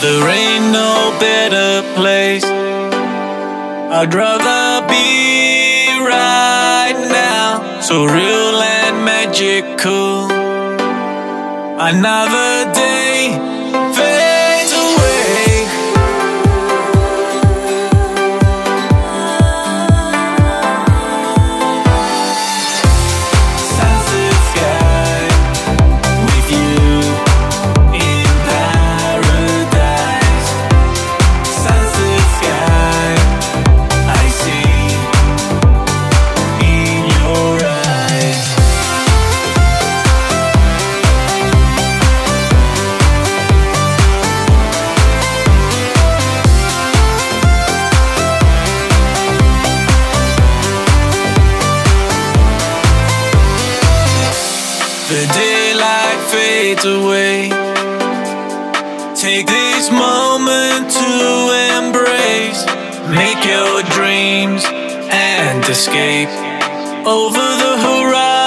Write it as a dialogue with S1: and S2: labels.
S1: There ain't no better place. I'd rather be right now. So real and magical. Another day The daylight fades away. Take this moment to embrace. Make your dreams and escape over the horizon.